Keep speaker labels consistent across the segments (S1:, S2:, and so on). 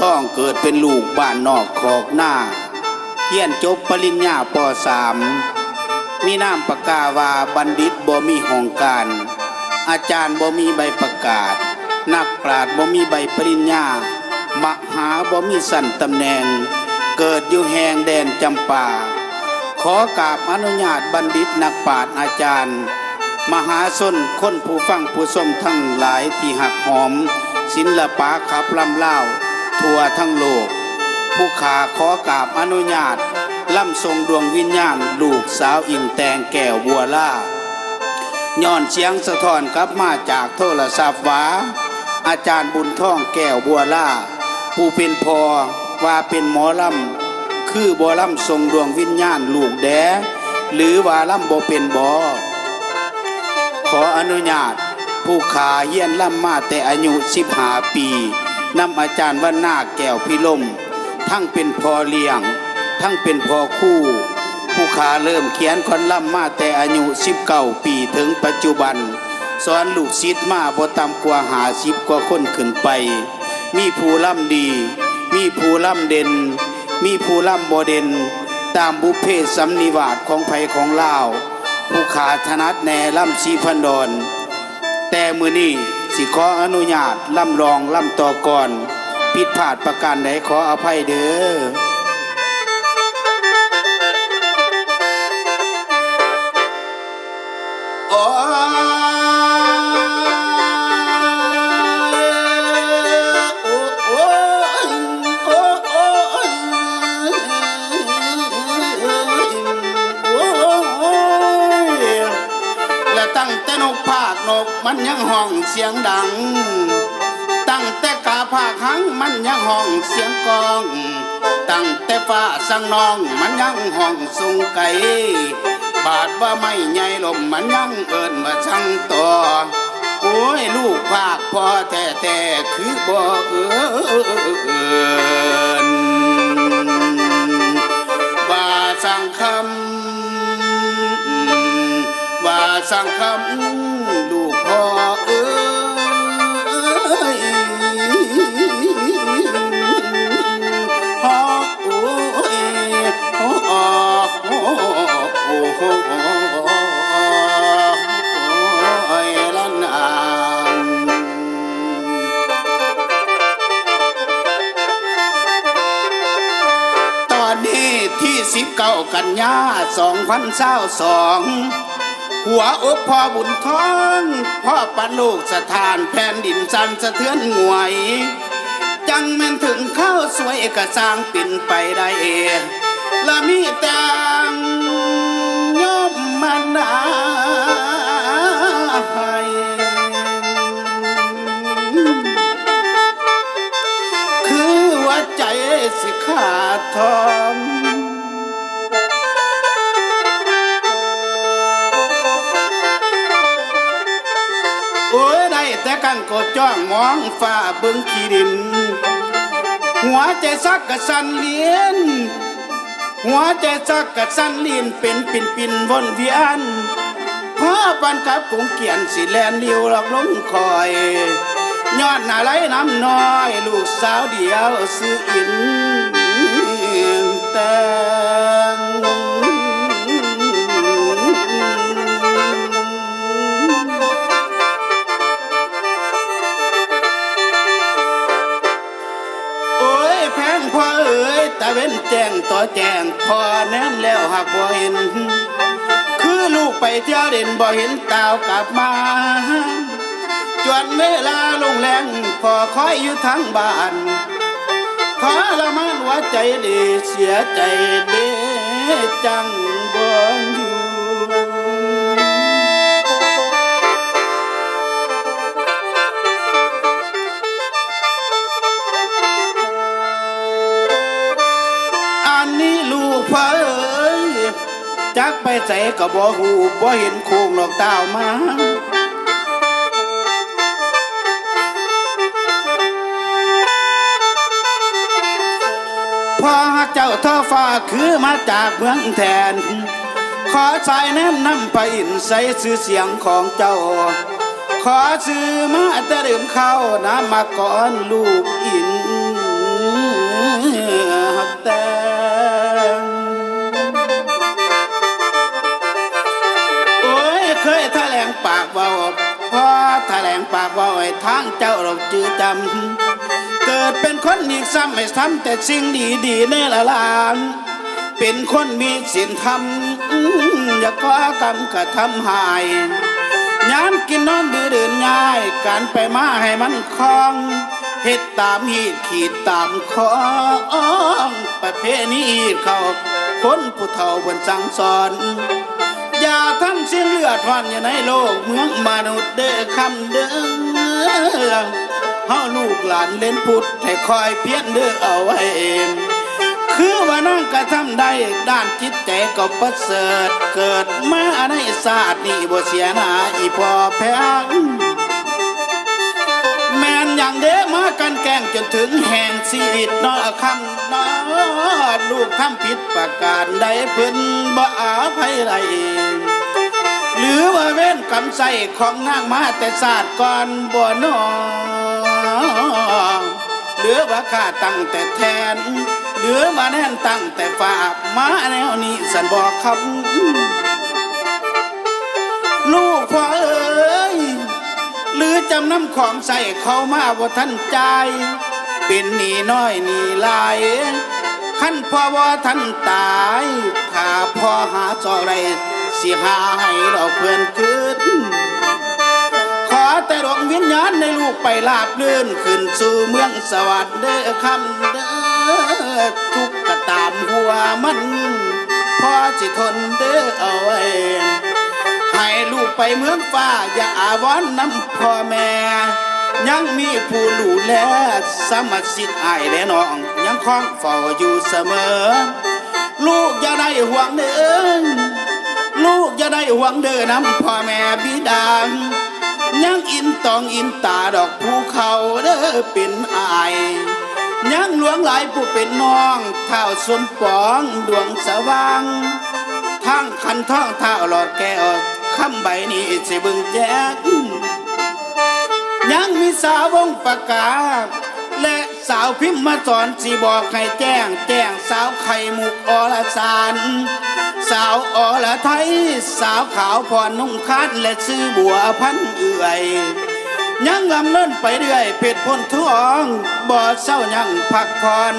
S1: ทองเกิดเป็นลูกบ้านนอกขอกหน้าเฮียนจบปริญญาปสามมีนามประกาวาบัณฑิตบ่มีห้องการ อาจารย์บ่มีใบประกาศ นักปราชญ์บ่มีใบปริญญามหาบ่มีสั่นตำแหน่ง เกิดอยู่แหงแดนจำปาขอกราบอนุญาตบัณฑิตนักปราชญ์อาจารย์ มหาชนคนผู้ฟังผู้ชมทั้งหลายที่หักหอม ศิลปะขับลำเล่า ทั่วทั้งโลก ผู้ขาขอกราบอนุญาตล่ำทรงดวงวิญญาณลูกสาวอินแตงแก้วบัวล่าย้อนเสียงสะท้อนกลับมาจากโทรศัพท์วาอาจารย์บุญท่องแก้วบัวล่า ผู้เป็นพอว่าเป็นหมอลำคือบัวลำทรงดวงวิญญาณลูกแดหรือว่าลำบ่เป็นบอขออนุญาตผู้ขาเยี่ยนล่ำมาแต่อายุสิบหาปี นำอาจารย์ว่านาคแก้วพิลมทั้งเป็นพอเลี้ยง ทั้งเป็นพอคู่ ผู้ขาเริ่มเขียนคอนล่ำมาแต่อายุสิบเก้าปีถึงปัจจุบัน สอนลูกศิษย์มาบ่ต่ำกว่าหาสิบกว่าคนขึ้นไป มีผู้ล่ำดี มีผู้ล่ำเด่น มีผู้ล่ำบ่เด่น ตามบุพเพสัมนิวาสของไผของลาว ผู้ขาถนัดแหน่ล่ำสีพันดอนแต่มือนี้ สิขออนุญาตล่ำรองล่ำต่อก่อน ผิดพลาดประการใดขออภัยเด้อ เสียงดัง ตั้งแต่กาภาคหังมันยังห้องเสียงกอง ตั้งแต่ฟ้าสังนองมันยังห้องสูงไกลบาดว่าไม่ใหญ่ลมมันยังเอินมาช่างต่อโอ้ยลูกภาคพ่อแต่แต่คือบ่เอินว่าสังคำว่าสังคำ ก้ากันยาสองพันเศร้าสองหัวอกพ่อบุญท้องพ่อปันลูกสถานแผ่นดินสันสะเทือนหวย จังแม่นถึงข้าวสวยก็สร้างปิ่นไปได้และมีแต่งยมมันดาให้คือว่าใจสิขาดทอง กันก็จ้องมองฟ้าเบิ่งขีดิน หัวใจสักกะสันเลียน หัวใจสักกะสันเลียนเป็นปิ่นปิ่นวนเวียนพ่อปันกับคงเกียนสิแลนเดียวหลอกลงคอยยอดหน้าไหลน้ำน้อย ลูกสาวเดียวซื้ออินแต่ พ่อเอ๋ยตะเว้นแจ้งต่อแจ้งพ่อแนมแล้วหักบ่เห็น คือลูกไปเที่ยวเด่นบ่เห็นตาวกลับมาจวนเวลาลงแรงพ่อคอยอยู่ทั้งบ้านทรมานหัวใจดีเสียใจเด้จังบ่ กไปใส่ก็บ่หูบ่เห็นโคงหรอกดาวมาพอเจ้าเท่อฟ้าคือมาจากเมืองแทน ขอสายแนมนำไปอินใส่ชื่อเสียงของเจ้า ขอซื้อมาแต่เดิมเข้าน้ำมาก่อนลูกอิน จ้าเราจือจำเกิดเป็นคนอีกซ้ำไม่ซ้ำแต่สิ่งดีๆในละลานเป็นคนมีศีลธรรมอย่าก็กรรมกระทำหายยามกินนอนดื้อดื่นง่าย การไปมาให้มันคล่องเฮ็ดตามหีดขีดตามของประเพณีเขาคนผู้เฒ่าบนสั่งสอน อย่าทำสิ้นเลือดวันอยู่ในโลกเมืองมนุษย์เด้อคำเด้อ เฮาลูกหลานเล่นพุทธให้คอยเพียนเด้อเอาไว้เองคือว่านั่งกระทำได้ด้านจิตใจก็ประเสริฐเกิดมาในศาสตร์นี่บ่เสียหนาอีพอแพ้แมนอย่างเด้มากันแกล้งจนถึงแห่งชีวิตนอคำนอลูกทำผิดประการใดเพิ่นบ่อาภัยไรหรือว่าเว้นกำใส่ของนางมาแต่ศาสตร์ก่อนบ่นอ หรือว่าข้าตั้งแต่แทนหรือมาแน่นตั้งแต่ฝากมาแนวนี้สันบอกคำลูกพ่อเอ้ยหรือจำน้ำของใส่เขามาว่าท่านใจ เป็นหนีน้อยหนีลายขั้นพ่อว่าท่านตายถ้าพ่อหาจอไรสิหาให้เราเพื่อนคืน แต่ดวงวิญญาณในลูกไปลาบเลื่อนขึ้นสู่เมืองสวัสดิ์เด้อคำเด้อทุกข์ก็ตามหัวมันพ่อสิทนเด้อเอาไว้ให้ลูกไปเมืองฟ้าอย่าอาวรณ์น้ำพ่อแม่ ยังมีผู้ดูแลสมัสิทธิ์อายและน้อง ยังคล้องเฝ้าอยู่เสมอ ลูกอย่าได้ห่วงเด้อลูกอย่าได้ห่วงเด้อน้ำพ่อแม่บิดา ยังอินตองอินตาดอกภูเขาเด้อเป็นอายยังหลวงหลายผู้เป็นน้องเท่าสมปองดวงสว่างทั้งคันท่องเท้าหลอดแก้วคำใบนี้สิบึงแจกยังมีสาววงประกาศและสาวพิมพ์มาสอนสิบอกให้แจ้งแจ้งสาวไข่มุกอรสาร สาวอรไทย สาวขาวพรนุ่งคาดและซื้อบัวพันเอื่อยยังลำเล่นไปเรื่อยเพชรพ้นท้องบ่เศร้ายังพักผ่อน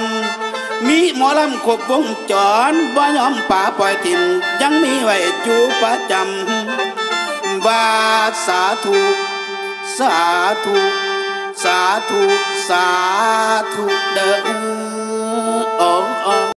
S1: มีหมอลำครบวงจรบ่ยอมป่าปล่อยทิมยังมีไว้อยู่ประจำว่าสาธุสาธุสาธุสาธุเด้